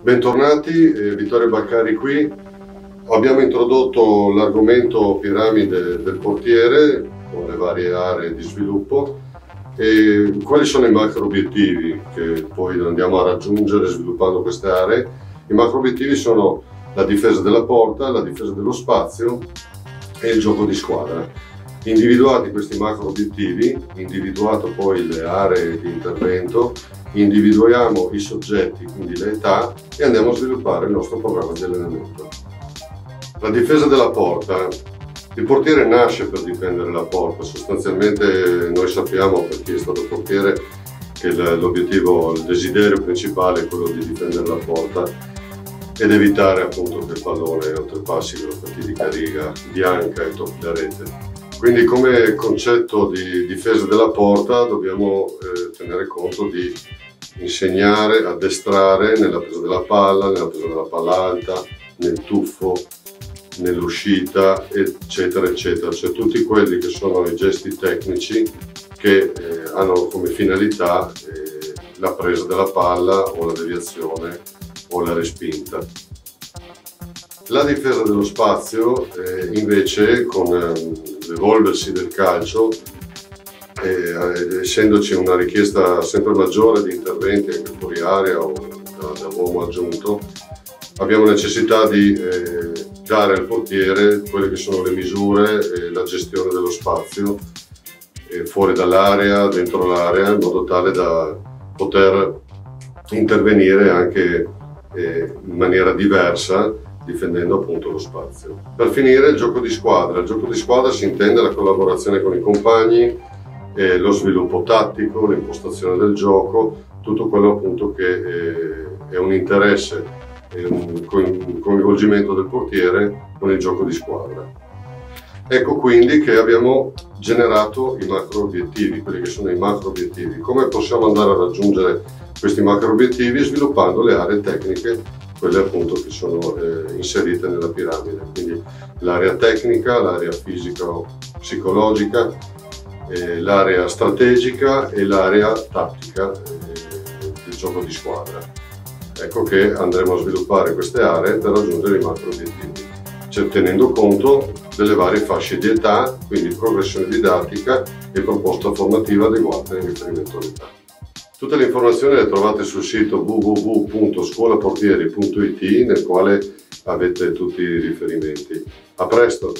Bentornati, eh, Vittorio Baccari qui. Abbiamo introdotto l'argomento piramide del portiere con le varie aree di sviluppo e quali sono i macro obiettivi che poi andiamo a raggiungere sviluppando queste aree. I macro obiettivi sono la difesa della porta, la difesa dello spazio e il gioco di squadra. Individuati questi macro obiettivi, individuato poi le aree di intervento, individuiamo i soggetti, quindi le età, e andiamo a sviluppare il nostro programma di allenamento. La difesa della porta. Il portiere nasce per difendere la porta, sostanzialmente noi sappiamo per chi è stato portiere che l'obiettivo, il desiderio principale è quello di difendere la porta ed evitare appunto che il pallone oltrepassi la fatidica riga bianca e tocchi la rete. Quindi come concetto di difesa della porta dobbiamo eh, tenere conto di insegnare, addestrare nella presa della palla, nella presa della palla alta, nel tuffo, nell'uscita, eccetera, eccetera. Cioè tutti quelli che sono i gesti tecnici che eh, hanno come finalità eh, la presa della palla o la deviazione o la respinta. La difesa dello spazio eh, invece con ehm, l'evolversi del calcio eh, essendoci una richiesta sempre maggiore di interventi anche fuori area o da, da uomo aggiunto, abbiamo necessità di eh, dare al portiere quelle che sono le misure e la gestione dello spazio eh, fuori dall'area, dentro l'area, in modo tale da poter intervenire anche eh, in maniera diversa difendendo appunto lo spazio. Per finire il gioco di squadra. Il gioco di squadra si intende la collaborazione con i compagni, eh, lo sviluppo tattico, l'impostazione del gioco, tutto quello appunto che eh, è un interesse e un coinvolgimento del portiere con il gioco di squadra. Ecco quindi che abbiamo generato i macro obiettivi, quelli che sono i macro obiettivi. Come possiamo andare a raggiungere questi macro obiettivi? Sviluppando le aree tecniche, quelle appunto che sono eh, inserite nella piramide. Quindi l'area tecnica, l'area fisico-psicologica, eh, l'area strategica e l'area tattica eh, del gioco di squadra. Ecco che andremo a sviluppare queste aree per raggiungere i macro obiettivi, cioè tenendo conto delle varie fasce di età, quindi progressione didattica e proposta formativa adeguata in riferimento all'età. Tutte le informazioni le trovate sul sito www.scuolaportieri.it nel quale avete tutti i riferimenti. A presto!